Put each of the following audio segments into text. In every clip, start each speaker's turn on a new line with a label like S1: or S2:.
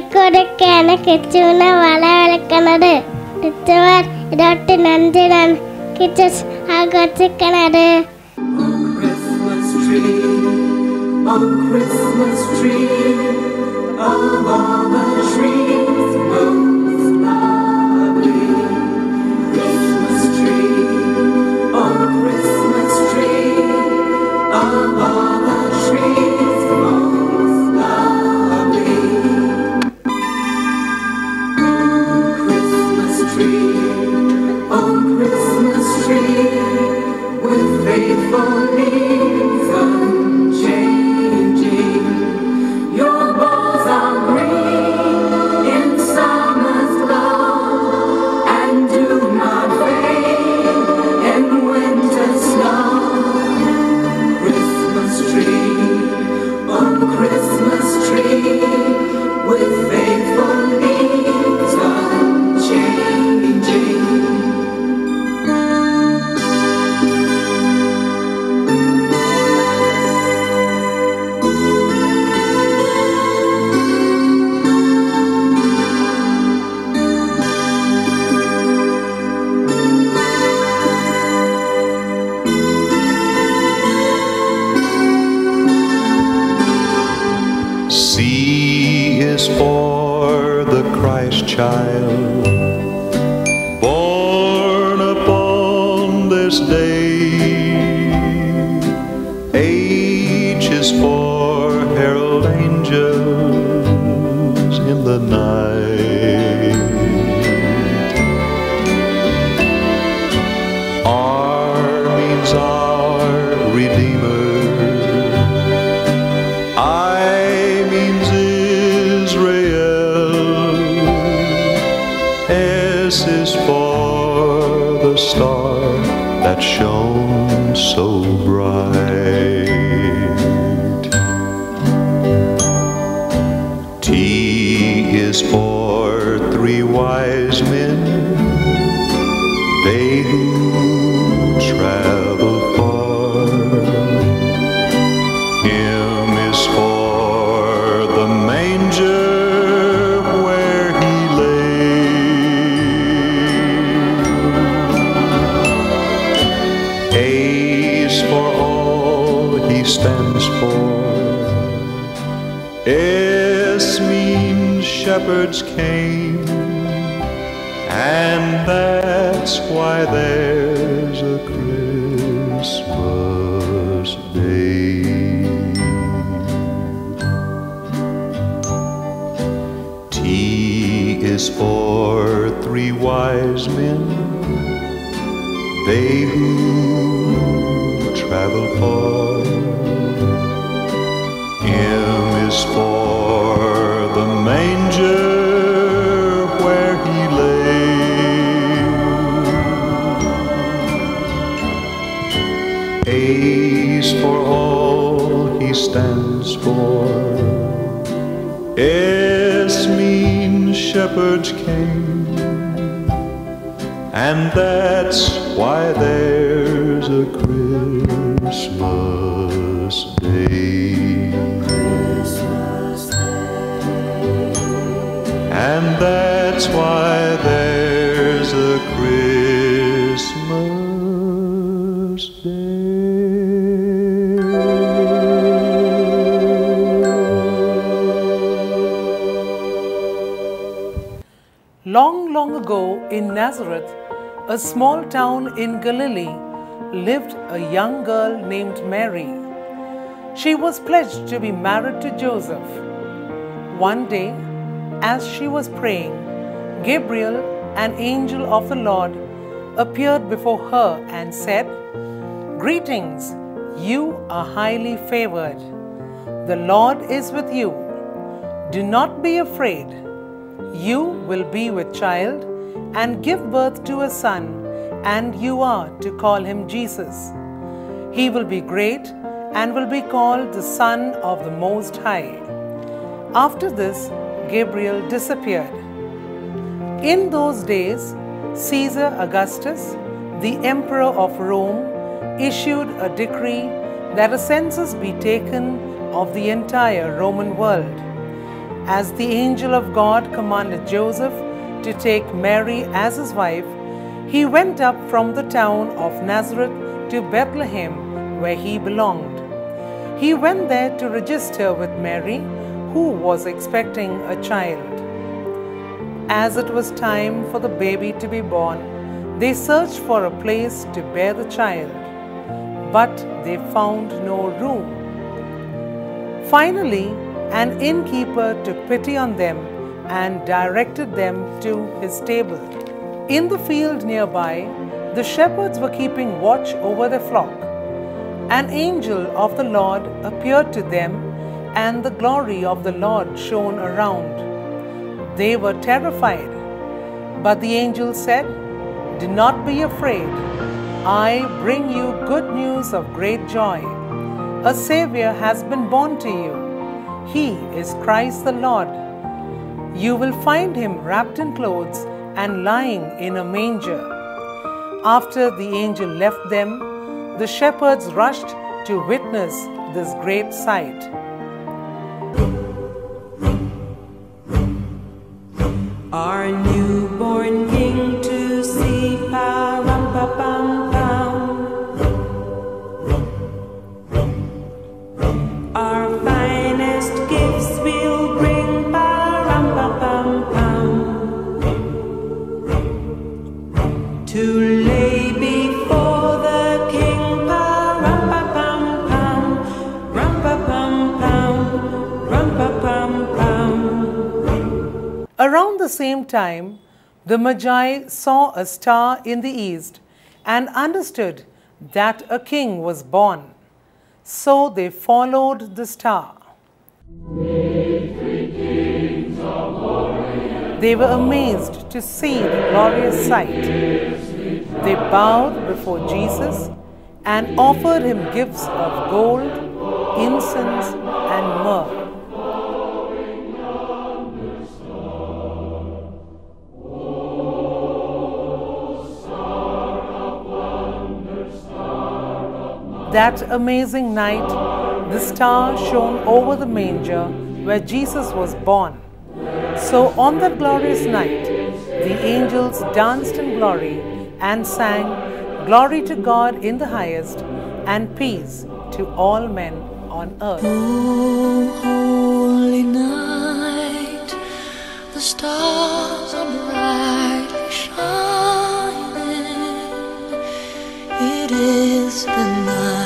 S1: കോഴിക്കോടൊക്കെയാണ് കിച്ചുവിന വള വിളക്കുന്നത് ഡിസംബർ ഇരുപത്തിനഞ്ചിനാണ് കിച്ചസ് ആഘോഷിക്കുന്നത്
S2: Christmas tree
S3: above. Child, for all he stands for. S means shepherds came, and that's why there's a Christmas day. And that's why there's a Christmas
S4: Long, ago in Nazareth, a small town in Galilee, lived a young girl named Mary. She was pledged to be married to Joseph. One day, as she was praying, Gabriel, an angel of the Lord, appeared before her and said, Greetings, you are highly favored. The Lord is with you. Do not be afraid. You will be with child and give birth to a son, and you are to call him Jesus. He will be great and will be called the Son of the Most High. After this, Gabriel disappeared. In those days, Caesar Augustus, the emperor of Rome, issued a decree that a census be taken of the entire Roman world. As the angel of God commanded Joseph to take Mary as his wife, he went up from the town of Nazareth to Bethlehem, where he belonged. He went there to register with Mary, who was expecting a child. As it was time for the baby to be born, they searched for a place to bear the child, but they found no room. Finally, an innkeeper took pity on them and directed them to his stable. In the field nearby, the shepherds were keeping watch over their flock. An angel of the Lord appeared to them, and the glory of the Lord shone around. They were terrified. But the angel said, Do not be afraid. I bring you good news of great joy. A Savior has been born to you. He is Christ the Lord. You will find him wrapped in clothes and lying in a manger. After the angel left them, the shepherds rushed to witness this great sight.
S2: The
S4: same time, the Magi saw a star in the east and understood that a king was born. So they followed the star. They were amazed to see the glorious sight. They bowed before Jesus and offered him gifts of gold, incense, and myrrh. That amazing night, the star shone over the manger where Jesus was born. So, on that glorious night, the angels danced in glory and sang, Glory to God in the highest, and peace to all men on earth.
S5: Oh, holy night, the stars are brightly shining. It is the night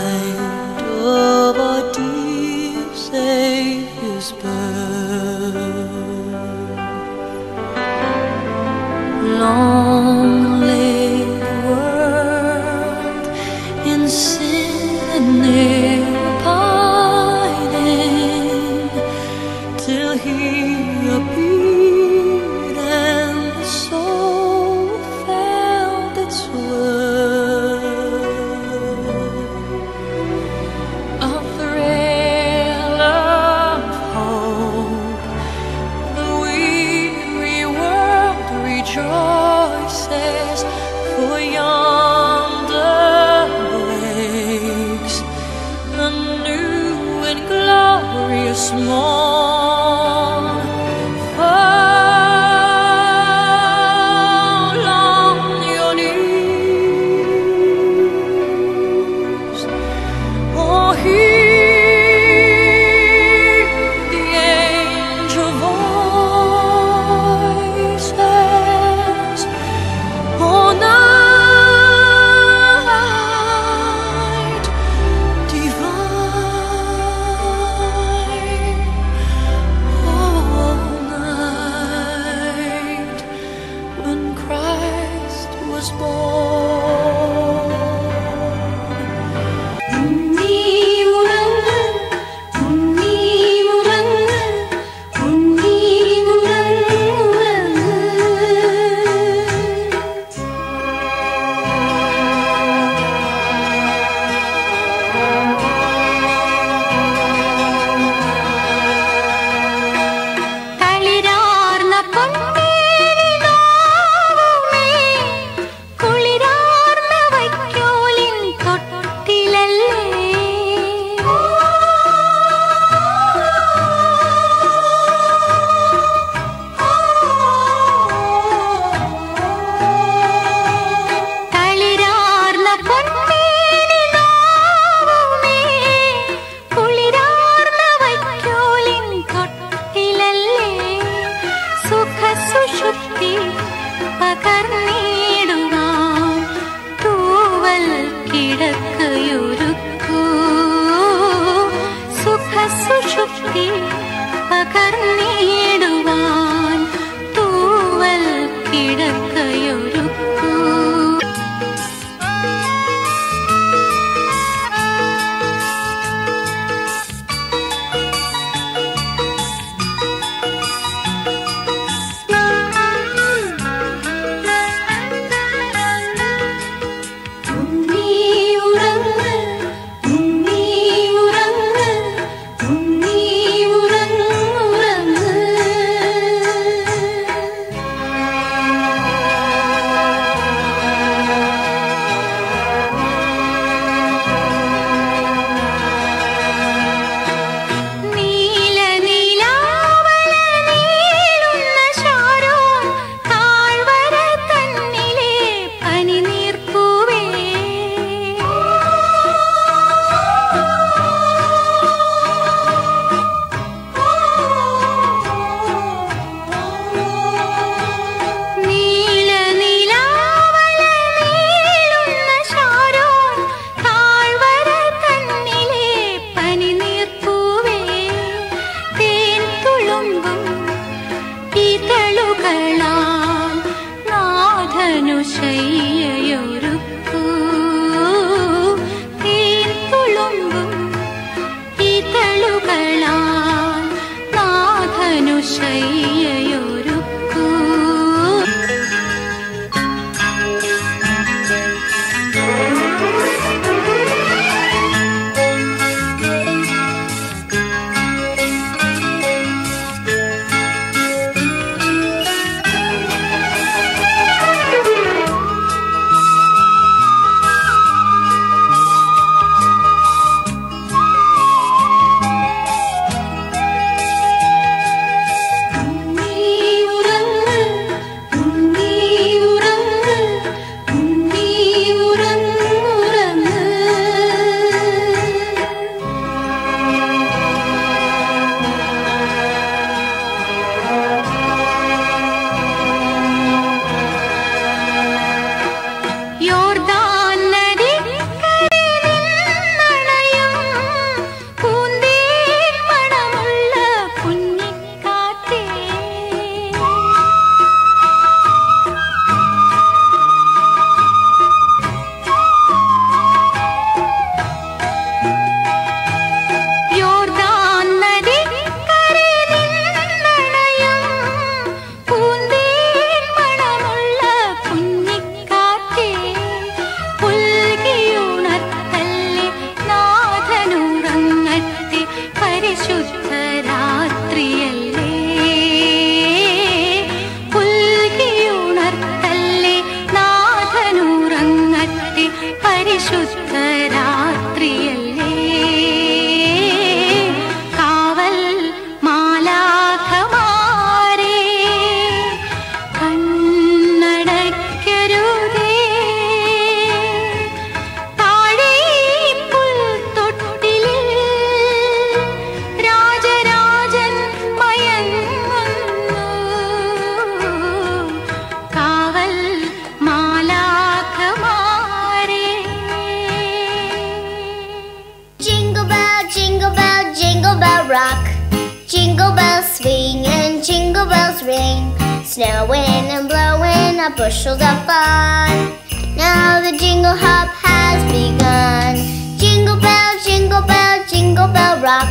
S1: Bell Rock.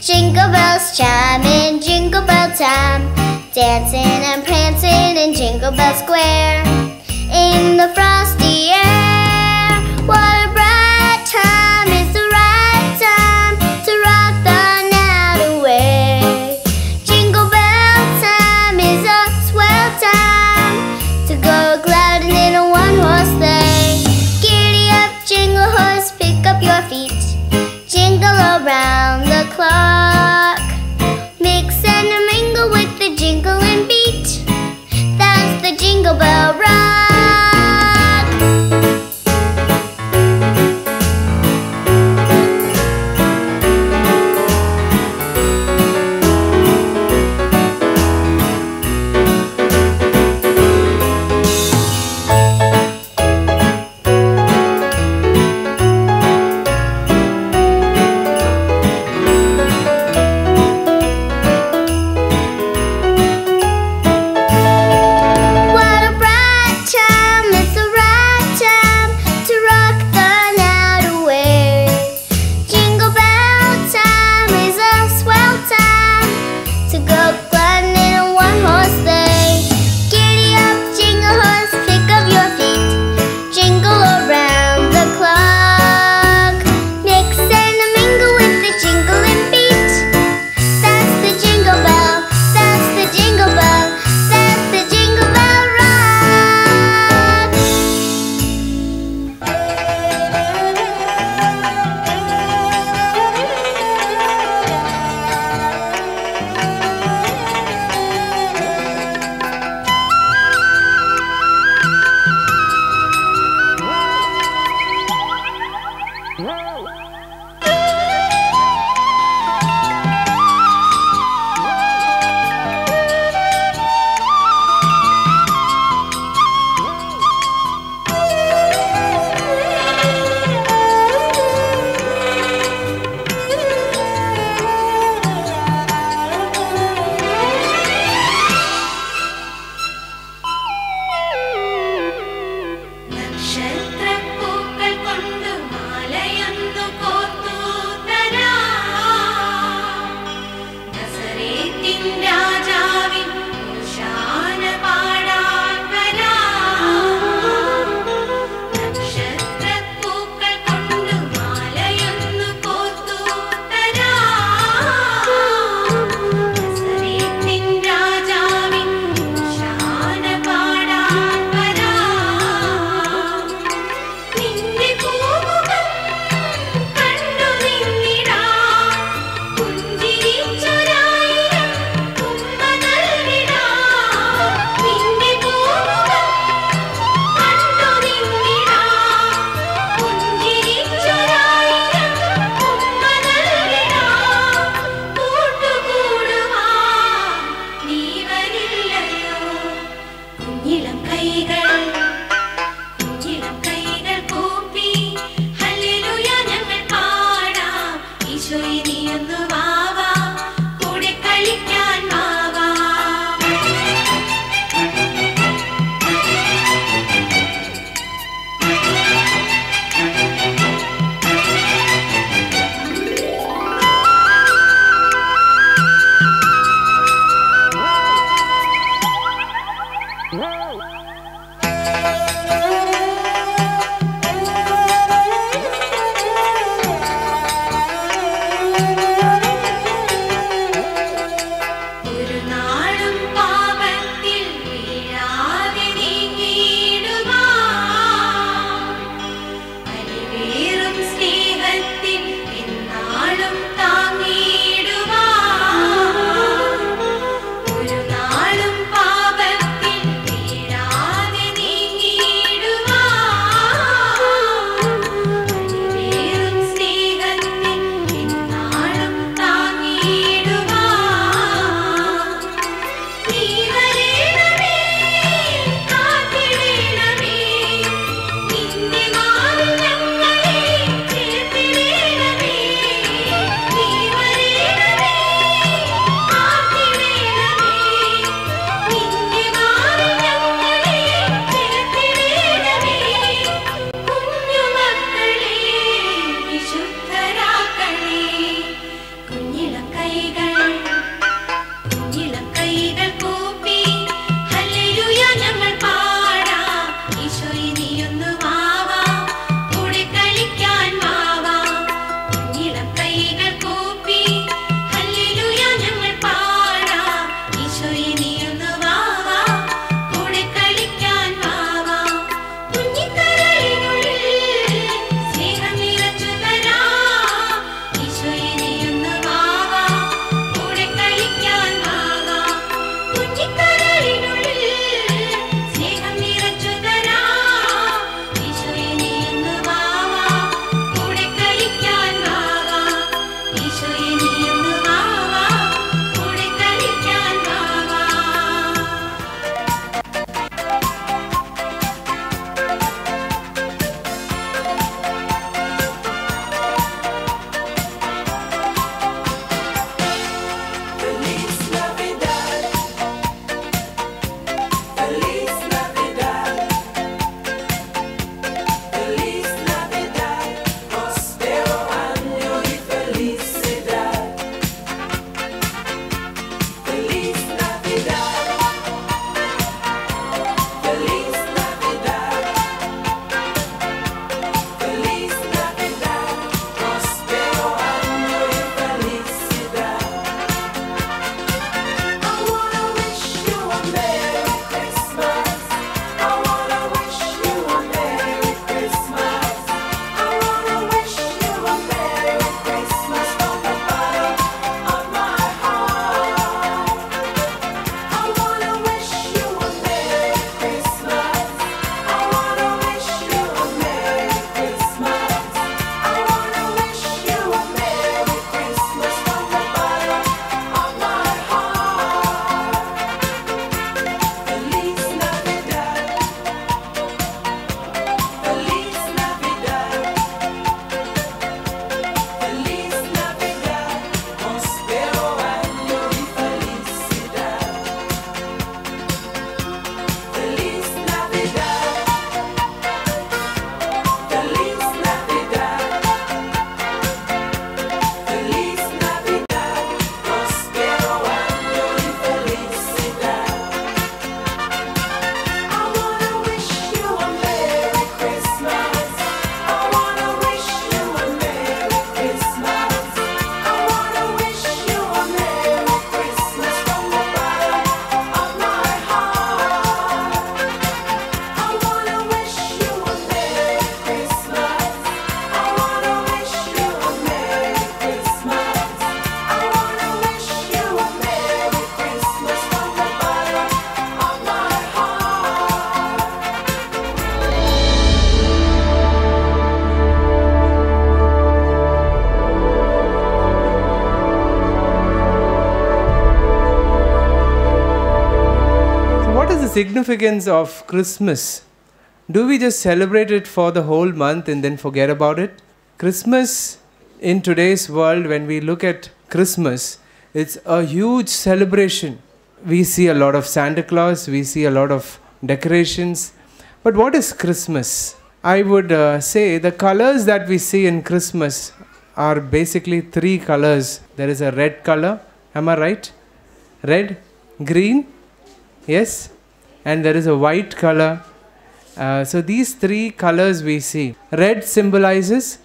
S1: Jingle bells chime in Jingle Bell time, dancing and prancing in Jingle Bell Square. In the frosty air, what
S2: Whoa! Significance of Christmas? Do we just celebrate it for the whole month and then forget about it? Christmas, in today's world, when we look at Christmas, it's a huge celebration. We see a lot of Santa Claus, we see a lot of decorations. But what is Christmas? I would uh, say the colors that we see in Christmas are basically three colors. There is a red color, am I right? Red, green, yes, and there is a white color. Uh, so these three colors we see. Red symbolizes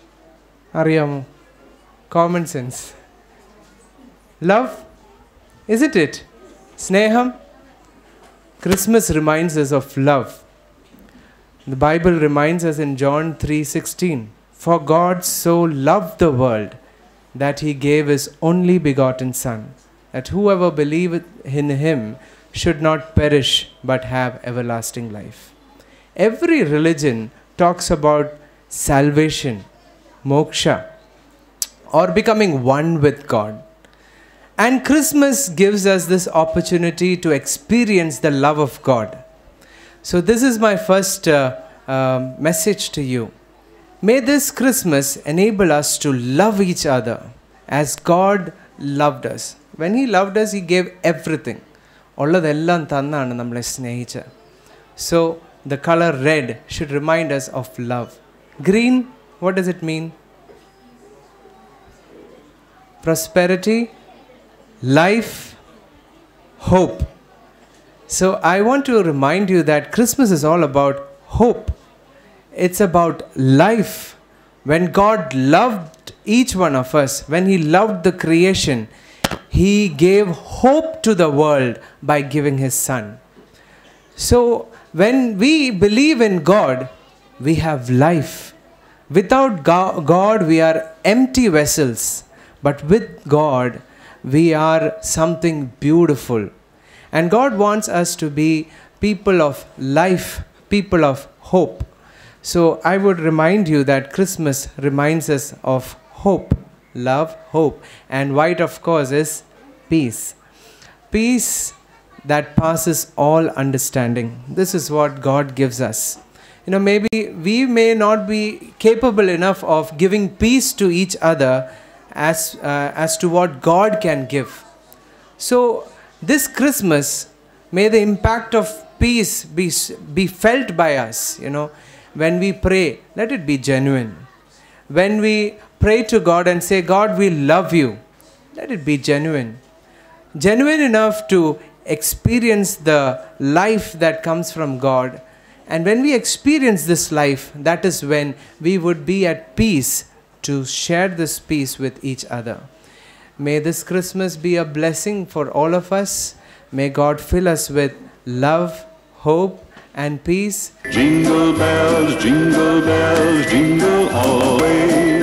S2: Ariyamu, common sense. Love, isn't it? Sneham. Christmas reminds us of love. The Bible reminds us in John 3:16, "For God so loved the world that he gave his only begotten son, that whoever believeth in him should not perish but have everlasting life." Every religion talks about salvation, moksha, or becoming one with God. And Christmas gives us this opportunity to experience the love of God. So, this is my first uh, um, message to you. May this Christmas enable us to love each other as God loved us. When He loved us, He gave everything. ഉള്ളതെല്ലാം തന്നാണ് നമ്മളെ സ്നേഹിച്ചത് so the colour red should remind us of love green what does it mean prosperity
S6: life, hope. So I want to remind you that Christmas is all about hope. It's about life. When God loved each one of us, when He loved the creation, he gave hope to the world by giving His Son. So when we believe in God, we have life. Without God, we are empty vessels. But with God, we are something beautiful. And God wants us to be people of life, people of hope. So I would remind you that Christmas reminds us of hope, love, hope. And white, of course, is peace. Peace that passes all understanding. This is what God gives us. You know, maybe we may not be capable enough of giving peace to each other as, uh, as to what God can give. So, this Christmas, may the impact of peace be, be felt by us. You know, when we pray, let it be genuine. When we pray to God and say, God, we love you, let it be genuine. Genuine enough to experience the life that comes from God. And when we experience this life, that is when we would be at peace to share this peace with each other. May this Christmas be a blessing for all of us. May God fill us with love, hope, and peace.
S3: Jingle bells, jingle bells, jingle all the way.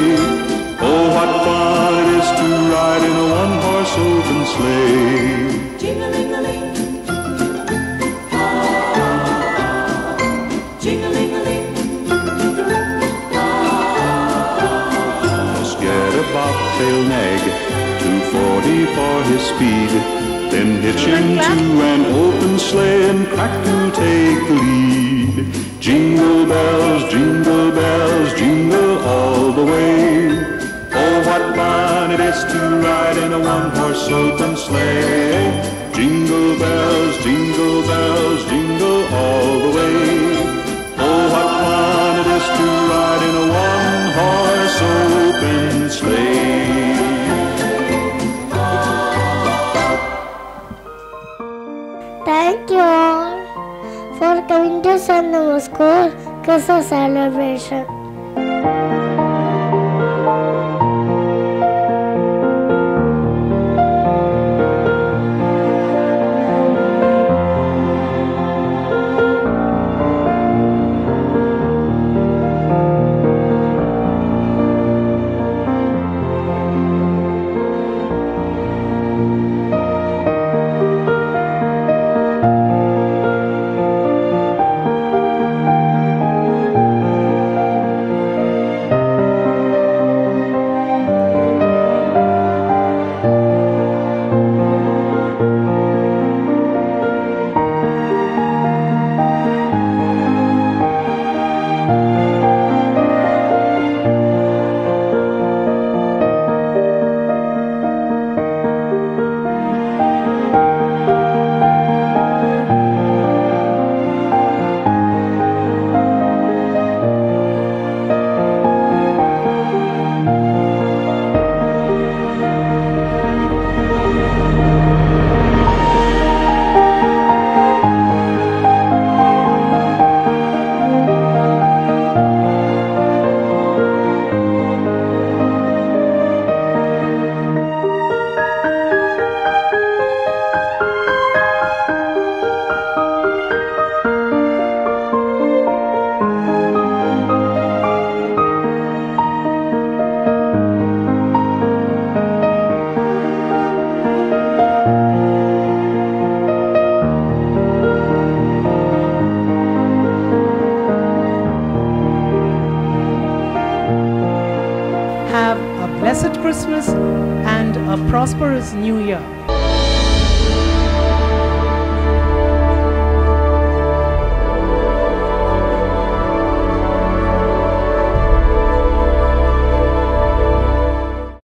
S3: One-horse